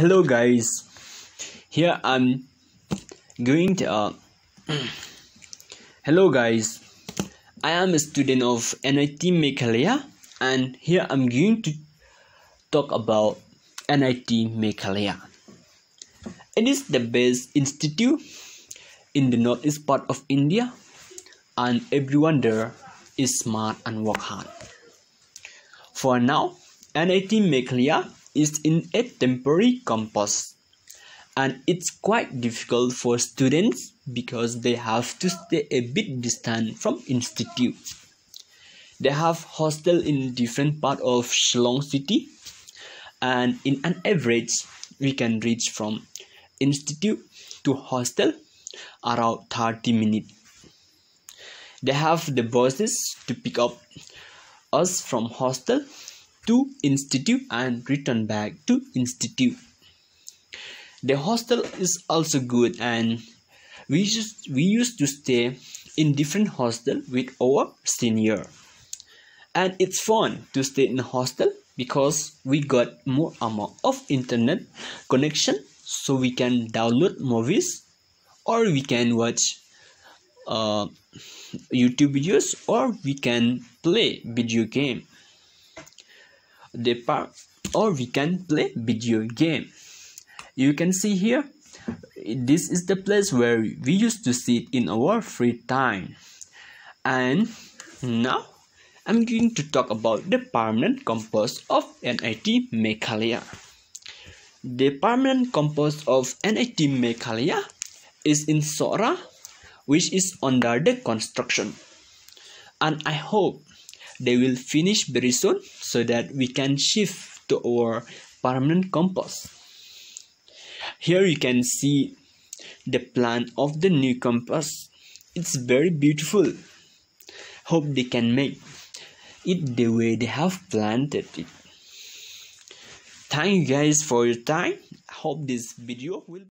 hello guys. Here i'm going to uh, hello guys. I am a student of nit meghalaya and here i'm going to talk about nit meghalaya. It is the best institute in the northeast part of india and everyone there is smart and work hard. For now nit meghalaya is in a temporary campus. And it's quite difficult for students because they have to stay a bit distant from institute. They have hostel in different part of Shillong city. And in an average we can reach from institute to hostel around 30 minutes they have the buses to pick up us from hostel to institute and return back to institute. The hostel is also good and we just we used to stay in different hostel with our senior. And it's fun to stay in hostel because we got more amount of internet connection so we can download movies or we can watch uh, youtube videos or we can play video game the park or we can play video game. You can see here this is the place where we used to sit in our free time. And now I'm going to talk about the permanent campus of NIT Meghalaya. The permanent campus of NIT Meghalaya is in Sohra which is under the construction. And I hope they will finish very soon so that we can shift to our permanent campus here you can see the plan of the new campus it's very beautiful. Hope they can make it the way they have planted it. Thank you guys for your time. Hope this video will